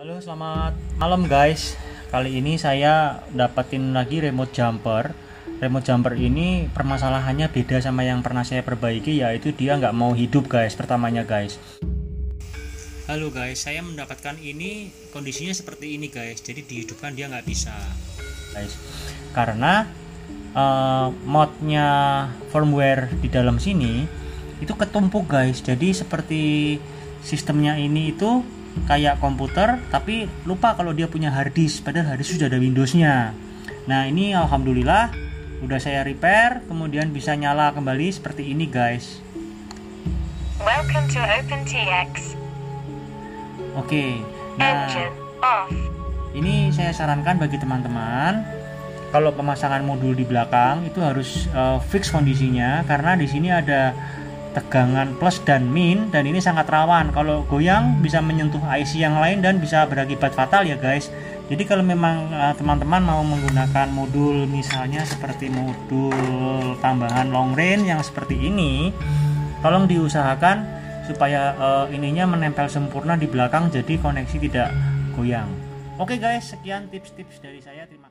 Halo, selamat malam guys. Kali ini saya dapetin lagi remote jumper. Remote jumper ini permasalahannya beda sama yang pernah saya perbaiki yaitu dia nggak mau hidup guys pertamanya guys. Halo guys, saya mendapatkan ini kondisinya seperti ini guys. Jadi dihidupkan dia nggak bisa guys. Karena uh, modnya firmware di dalam sini itu ketumpuk guys. Jadi seperti sistemnya ini itu kayak komputer tapi lupa kalau dia punya hard disk padahal hard disk sudah ada Windowsnya nah ini Alhamdulillah udah saya repair kemudian bisa nyala kembali seperti ini guys Welcome to OpenTX. oke nah Engine off. ini saya sarankan bagi teman-teman kalau pemasangan modul di belakang itu harus uh, fix kondisinya karena di sini ada tegangan plus dan min dan ini sangat rawan. Kalau goyang bisa menyentuh IC yang lain dan bisa berakibat fatal ya guys. Jadi kalau memang uh, teman-teman mau menggunakan modul misalnya seperti modul tambahan long range yang seperti ini tolong diusahakan supaya uh, ininya menempel sempurna di belakang jadi koneksi tidak goyang. Oke guys sekian tips-tips dari saya. Terima